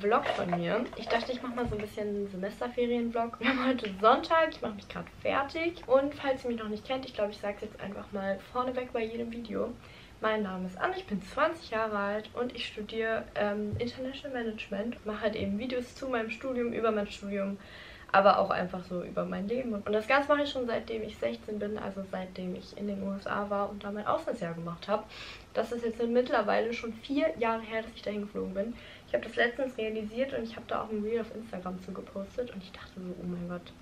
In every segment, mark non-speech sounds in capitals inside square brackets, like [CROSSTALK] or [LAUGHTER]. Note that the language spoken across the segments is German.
Vlog von mir. Ich dachte, ich mache mal so ein bisschen Semesterferien-Vlog. Wir haben heute Sonntag, ich mache mich gerade fertig. Und falls ihr mich noch nicht kennt, ich glaube, ich sage es jetzt einfach mal vorneweg bei jedem Video. Mein Name ist Anne, ich bin 20 Jahre alt und ich studiere ähm, International Management. Mache halt eben Videos zu meinem Studium, über mein Studium, aber auch einfach so über mein Leben. Und das Ganze mache ich schon seitdem ich 16 bin, also seitdem ich in den USA war und da mein Auslandsjahr gemacht habe. Das ist jetzt mittlerweile schon vier Jahre her, dass ich dahin geflogen bin. Ich habe das letztens realisiert und ich habe da auch ein Reel auf Instagram zu gepostet und ich dachte so, oh mein Gott,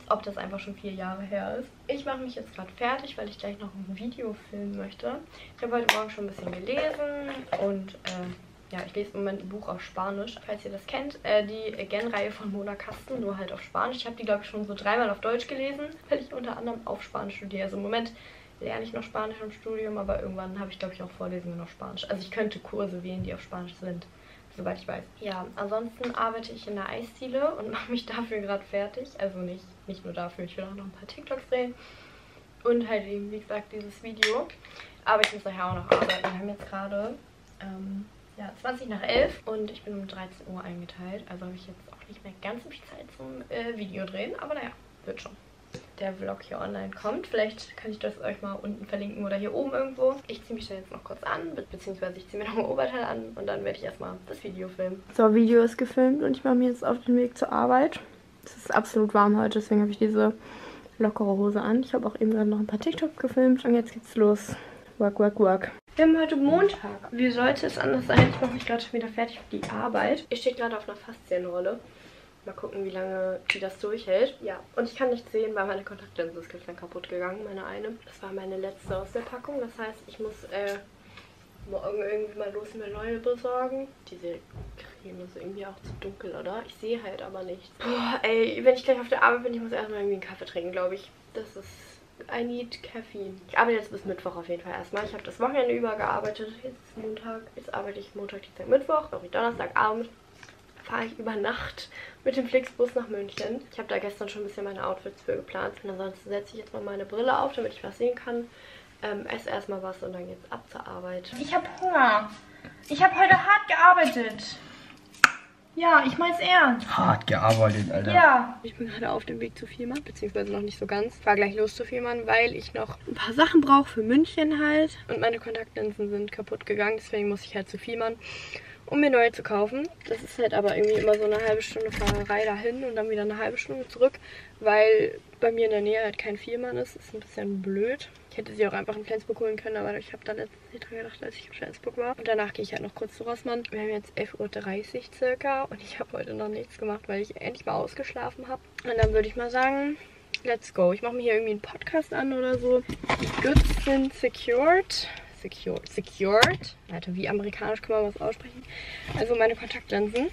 als ob das einfach schon vier Jahre her ist. Ich mache mich jetzt gerade fertig, weil ich gleich noch ein Video filmen möchte. Ich habe heute Morgen schon ein bisschen gelesen und äh, ja, ich lese im Moment ein Buch auf Spanisch, falls ihr das kennt. Äh, die Gen-Reihe von Mona Kasten, nur halt auf Spanisch. Ich habe die, glaube ich, schon so dreimal auf Deutsch gelesen, weil ich unter anderem auf Spanisch studiere. Also im Moment lerne ich noch Spanisch im Studium, aber irgendwann habe ich, glaube ich, auch Vorlesungen auf Spanisch. Also ich könnte Kurse wählen, die auf Spanisch sind, soweit ich weiß. Ja, ansonsten arbeite ich in der Eisdiele und [LAUGHS] mache mich dafür gerade fertig. Also nicht, nicht nur dafür, ich will auch noch ein paar TikToks drehen. Und halt eben, wie gesagt, dieses Video. Aber ich muss nachher auch noch arbeiten. Wir haben jetzt gerade... Ähm, ja, 20 nach 11 und ich bin um 13 Uhr eingeteilt. Also habe ich jetzt auch nicht mehr ganz so viel Zeit zum äh, Video drehen. Aber naja, wird schon. Der Vlog hier online kommt. Vielleicht kann ich das euch mal unten verlinken oder hier oben irgendwo. Ich ziehe mich da jetzt noch kurz an, be beziehungsweise ich ziehe mir noch ein Oberteil an und dann werde ich erstmal das Video filmen. So, Video ist gefilmt und ich mache mir jetzt auf den Weg zur Arbeit. Es ist absolut warm heute, deswegen habe ich diese lockere Hose an. Ich habe auch eben gerade noch ein paar TikToks gefilmt und jetzt geht's los. Work, work, work. Wir haben heute Montag. Wie sollte es anders sein? Ich mache mich gerade schon wieder fertig für die Arbeit. Ich stehe gerade auf einer Faszienrolle. Mal gucken, wie lange die das durchhält. Ja, und ich kann nicht sehen, weil meine Kontaktlinse ist gestern kaputt gegangen, meine eine. Das war meine letzte aus der Packung. Das heißt, ich muss äh, morgen irgendwie mal los mir neue besorgen. Diese Creme ist irgendwie auch zu dunkel, oder? Ich sehe halt aber nichts. Boah, ey, wenn ich gleich auf der Arbeit bin, ich muss erstmal irgendwie einen Kaffee trinken, glaube ich. Das ist I need Caffeine. Ich arbeite jetzt bis Mittwoch auf jeden Fall erstmal. Ich habe das Wochenende über gearbeitet. Jetzt ist Montag. Jetzt arbeite ich Montag, Dienstag, Mittwoch. Sorry, Donnerstagabend fahre ich über Nacht mit dem Flixbus nach München. Ich habe da gestern schon ein bisschen meine Outfits für geplant. Und ansonsten setze ich jetzt mal meine Brille auf, damit ich was sehen kann. Ähm, esse erstmal was und dann geht's ab zur Arbeit. Ich habe Hunger. Ich habe heute hart gearbeitet. Ja, ich mein's ernst. Hart gearbeitet, Alter. Ja. Ich bin gerade auf dem Weg zu Vielmann, beziehungsweise noch nicht so ganz. Ich Fahr gleich los zu Vielmann, weil ich noch ein paar Sachen brauche für München halt. Und meine Kontaktlinsen sind kaputt gegangen, deswegen muss ich halt zu Vielmann, um mir neue zu kaufen. Das ist halt aber irgendwie immer so eine halbe Stunde Fahrerei dahin und dann wieder eine halbe Stunde zurück, weil bei mir in der Nähe halt kein Vielmann ist. Das ist ein bisschen blöd. Ich hätte sie auch einfach in Flensburg holen können, aber ich habe da letztens nicht dran gedacht, als ich in Flensburg war. Und danach gehe ich halt noch kurz zu Rossmann. Wir haben jetzt 11.30 Uhr circa und ich habe heute noch nichts gemacht, weil ich endlich mal ausgeschlafen habe. Und dann würde ich mal sagen, let's go. Ich mache mir hier irgendwie einen Podcast an oder so. Die Goods sind secured. Secured. Secured. Alter, wie amerikanisch kann man was aussprechen? Also meine Kontaktlinsen.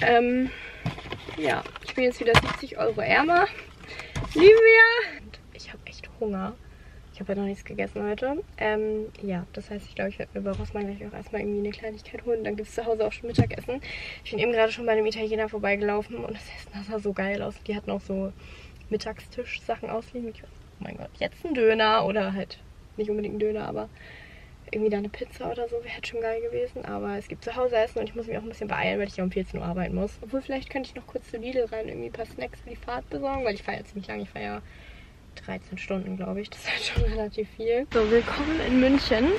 Ähm, ja, ich bin jetzt wieder 70 Euro ärmer. Lieben wir. Und ich habe echt Hunger. Ich habe ja noch nichts gegessen heute. Ähm, ja, das heißt, ich glaube, ich werde mir bei Rossmann gleich auch erstmal irgendwie eine Kleinigkeit holen. Dann gibt es zu Hause auch schon Mittagessen. Ich bin eben gerade schon bei einem Italiener vorbeigelaufen und das Essen sah so geil aus. Die hatten auch so Mittagstisch-Sachen ausliegen. Ich weiß, oh mein Gott, jetzt ein Döner oder halt nicht unbedingt ein Döner, aber irgendwie da eine Pizza oder so wäre halt schon geil gewesen. Aber es gibt zu Hause Essen und ich muss mich auch ein bisschen beeilen, weil ich ja um 14 Uhr arbeiten muss. Obwohl, vielleicht könnte ich noch kurz zu Lidl rein irgendwie ein paar Snacks für die Fahrt besorgen, weil ich fahre ja ziemlich lange. Ich fahre ja 13 Stunden, glaube ich. Das ist halt schon [LAUGHS] relativ viel. So, willkommen in München.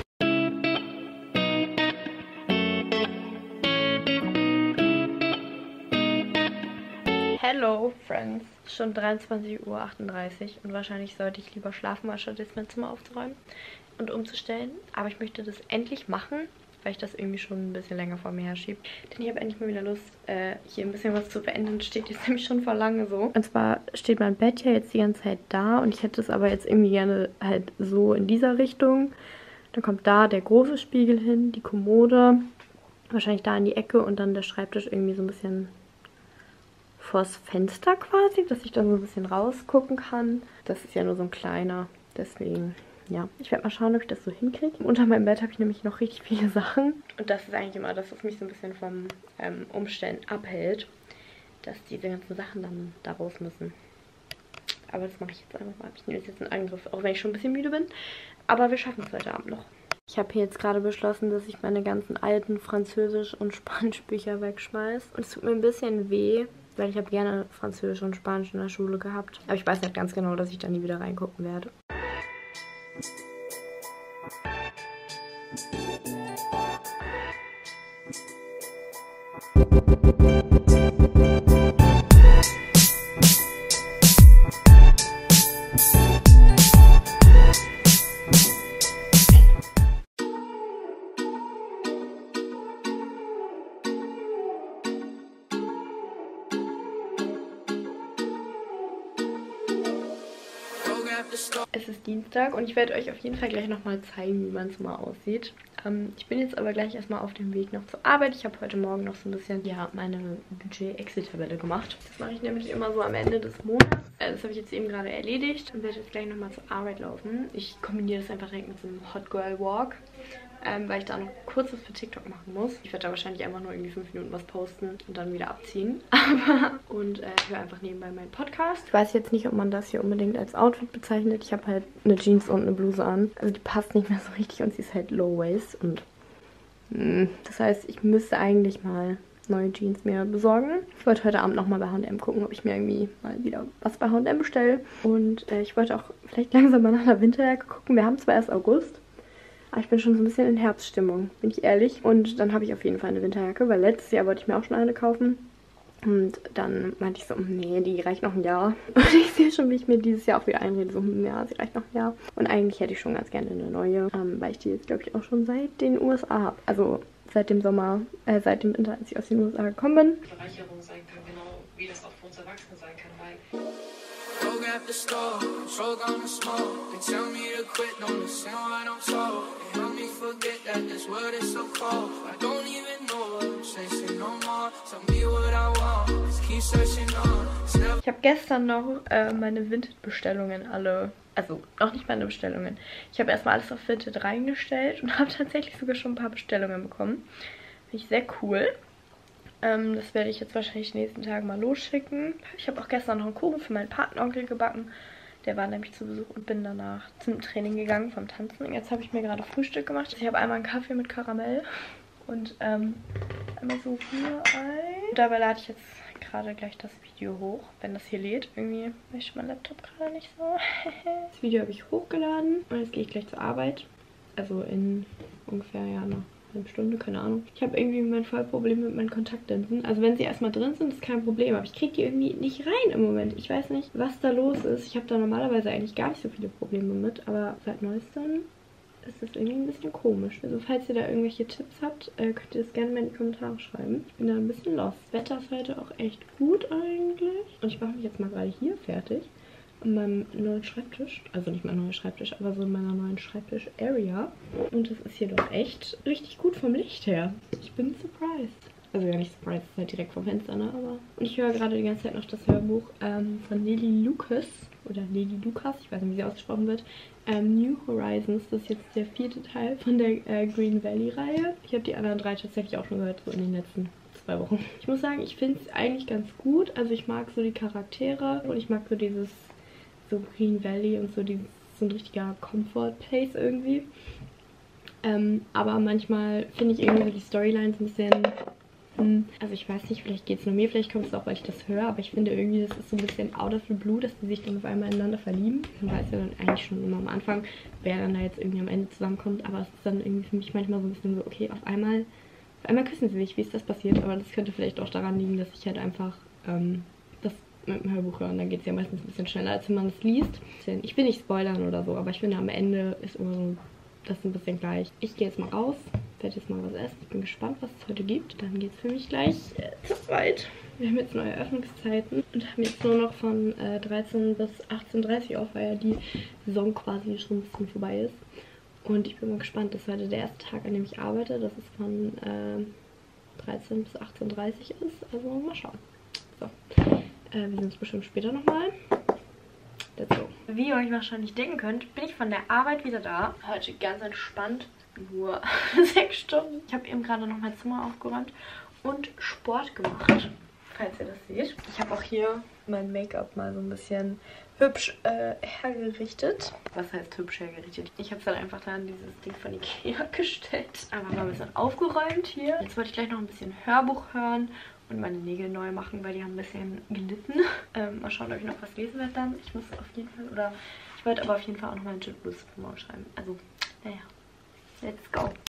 Hello, Friends. Es ist schon 23.38 Uhr und wahrscheinlich sollte ich lieber schlafen, anstatt jetzt mein Zimmer aufzuräumen und umzustellen. Aber ich möchte das endlich machen, weil ich das irgendwie schon ein bisschen länger vor mir herschiebe. Denn ich habe endlich mal wieder Lust, äh, hier ein bisschen was zu verändern. Steht jetzt [LAUGHS] nämlich schon vor lange so. Und zwar steht mein Bett ja jetzt die ganze Zeit da und ich hätte es aber jetzt irgendwie gerne halt so in dieser Richtung. Dann kommt da der große Spiegel hin, die Kommode, wahrscheinlich da in die Ecke und dann der Schreibtisch irgendwie so ein bisschen vors Fenster quasi, dass ich dann so ein bisschen rausgucken kann. Das ist ja nur so ein kleiner, deswegen ja, ich werde mal schauen, ob ich das so hinkriege. Unter meinem Bett habe ich nämlich noch richtig viele [LAUGHS] Sachen. Und das ist eigentlich immer das, was mich so ein bisschen vom ähm, Umstellen abhält. Dass diese ganzen Sachen dann da raus müssen. Aber das mache ich jetzt einfach mal. Ich nehme jetzt in Angriff, auch wenn ich schon ein bisschen müde bin. Aber wir schaffen es heute Abend noch. Ich habe hier jetzt gerade beschlossen, dass ich meine ganzen alten Französisch- und Spanischbücher wegschmeiße. Und es tut mir ein bisschen weh, weil ich habe gerne Französisch und Spanisch in der Schule gehabt. Aber ich weiß nicht ganz genau, dass ich da nie wieder reingucken werde. Dienstag und ich werde euch auf jeden Fall gleich nochmal zeigen, wie man es mal aussieht. Ähm, ich bin jetzt aber gleich erstmal auf dem Weg noch zur Arbeit. Ich habe heute Morgen noch so ein bisschen, ja, meine Budget-Excel-Tabelle gemacht. Das mache ich nämlich immer so am Ende des Monats. Äh, das habe ich jetzt eben gerade erledigt und werde jetzt gleich nochmal zur Arbeit laufen. Ich kombiniere das einfach direkt mit so einem Hot Girl Walk ähm, weil ich da noch kurz was für TikTok machen muss. Ich werde da wahrscheinlich einfach nur irgendwie fünf Minuten was posten und dann wieder abziehen. [LAUGHS] Aber und äh, höre einfach nebenbei meinen Podcast. Ich weiß jetzt nicht, ob man das hier unbedingt als Outfit bezeichnet. Ich habe halt eine Jeans und eine Bluse an. Also die passt nicht mehr so richtig und sie ist halt Low Waist und mh, hm, das heißt, ich müsste eigentlich mal neue Jeans mir besorgen. Ich wollte heute Abend nochmal bei H&M gucken, ob ich mir irgendwie mal wieder was bei H&M bestelle. Und äh, ich wollte auch vielleicht [LAUGHS] langsam mal nach einer Winterjacke gucken. Wir haben zwar erst August, aber ich bin schon so ein bisschen in Herbststimmung, bin ich ehrlich. Und dann habe ich auf jeden Fall eine Winterjacke, weil letztes Jahr wollte ich mir auch schon eine kaufen. Und dann meinte ich so, nee, die reicht noch ein Jahr. [LAUGHS] Und ich sehe schon, wie ich mir dieses Jahr auch wieder einrede, so, hm, ja, sie reicht noch ein Jahr. Und eigentlich hätte ich schon ganz gerne eine neue, ähm, weil ich die jetzt, glaube ich, auch schon seit den USA habe. Also seit dem Sommer, äh, seit dem Winter, als ich aus den USA gekommen bin. Bereicherung sein kann, genau wie das auch für uns Erwachsene sein kann, at the store, control gonna smoke. They tell me to quit, don't listen what I'm told. They help me forget that this world is so cold. I don't even know what I'm chasing no more. Tell me what I want, just keep searching on. Ich habe gestern noch äh, meine Vinted-Bestellungen alle also noch nicht meine Bestellungen. Ich habe erstmal alles auf Vinted reingestellt und [LAUGHS] habe tatsächlich sogar schon ein paar Bestellungen bekommen. Finde ich sehr cool. Ähm, das werde ich jetzt wahrscheinlich die nächsten Tage mal losschicken. Ich habe auch gestern noch einen Kuchen für meinen Patenonkel gebacken. Der war nämlich zu Besuch und bin danach zum Training gegangen vom Tanzen. Jetzt habe ich mir gerade Frühstück gemacht. Ich habe einmal einen Kaffee mit Karamell und ähm, einmal so Rührei. Und dabei lade ich jetzt gerade gleich das Video hoch, wenn das hier lädt. Irgendwie möchte mein Laptop gerade nicht so. [LAUGHS] das Video habe ich hochgeladen und jetzt gehe ich gleich zur Arbeit. Also in ungefähr ja noch halbe Stunde, keine Ahnung. Ich habe irgendwie mein Vollproblem mit meinen Kontaktlinsen. Also wenn sie erstmal drin sind, ist kein Problem. Aber ich kriege die irgendwie nicht rein im Moment. Ich weiß nicht, was da los ist. Ich habe da normalerweise eigentlich gar nicht so viele Probleme mit. Aber seit neuestem ist das irgendwie ein bisschen komisch. Also falls ihr da irgendwelche Tipps habt, äh, könnt ihr das gerne mal in die Kommentare schreiben. Ich bin da ein bisschen lost. Das Wetter ist heute auch echt gut eigentlich. Und ich mache mich jetzt mal gerade hier fertig an meinem neuen Schreibtisch. Also nicht mein neuer Schreibtisch, aber so in meiner neuen Schreibtisch-Area. Und das ist hier doch echt richtig gut vom Licht her. Ich bin surprised. Also ja, nicht surprised, ist halt direkt vom Fenster, ne? Aber und ich höre gerade die ganze Zeit noch das Hörbuch ähm, von Lily Lucas. Oder Lily Lucas, ich weiß nicht, wie sie ausgesprochen wird. Ähm, New Horizons, das ist jetzt der vierte Teil von der äh, Green Valley-Reihe. Ich habe die anderen drei tatsächlich auch schon gehört, so in den letzten zwei Wochen. Ich muss sagen, ich finde es eigentlich ganz gut. Also ich mag so die Charaktere und ich mag so dieses so Green Valley und so, die, so ein richtiger Comfort-Place irgendwie. Ähm, aber manchmal finde ich irgendwie die Storylines ein bisschen. Hm, also ich weiß nicht, vielleicht geht es nur mir, vielleicht kommt es auch, weil ich das höre, aber ich finde irgendwie, das ist so ein bisschen out of the blue, dass die sich dann auf einmal ineinander verlieben. Man weiß ja dann eigentlich schon immer am Anfang, wer dann da jetzt irgendwie am Ende zusammenkommt, aber es ist dann irgendwie für mich manchmal so ein bisschen so, okay, auf einmal, auf einmal küssen sie sich, wie ist das passiert? Aber das könnte vielleicht auch daran liegen, dass ich halt einfach ähm, mit dem Hörbuch hören. Dann geht es ja meistens ein bisschen schneller, als wenn man es liest. Ich will nicht spoilern oder so, aber ich finde am Ende ist immer so das ein bisschen gleich. Ich gehe jetzt mal raus, werde jetzt mal was essen. Ich bin gespannt, was es heute gibt. Dann geht es für mich gleich äh, zu weit. Wir haben jetzt neue Öffnungszeiten und haben jetzt nur noch von äh, 13 bis 18.30 Uhr auf, weil ja die Saison quasi schon ein bisschen vorbei ist. Und ich bin mal gespannt. Das ist heute der erste Tag, an dem ich arbeite. Das ist von äh, 13 bis 18.30 Uhr ist. Also mal schauen. So. Äh, wir sehen uns bestimmt später nochmal. Let's go. Wie ihr euch wahrscheinlich denken könnt, bin ich von der Arbeit wieder da. Heute ganz entspannt. Nur [LAUGHS] sechs Stunden. Ich habe eben gerade noch mein Zimmer aufgeräumt und Sport gemacht. Falls ihr das seht. Ich habe auch hier mein Make-up mal so ein bisschen hübsch äh, hergerichtet. Was heißt hübsch hergerichtet? Ich habe es dann einfach da in dieses Ding von Ikea [LAUGHS] gestellt. Einfach mal ein bisschen aufgeräumt hier. Jetzt wollte ich gleich noch ein bisschen Hörbuch hören und meine Nägel neu machen, weil die haben ein bisschen gelitten. [LAUGHS] Ähm, mal schauen, ob ich noch was lesen werde dann. Ich muss auf jeden Fall, oder ich wollte aber auf jeden Fall auch noch mal einen Jet Blues schreiben. Also, naja, let's go.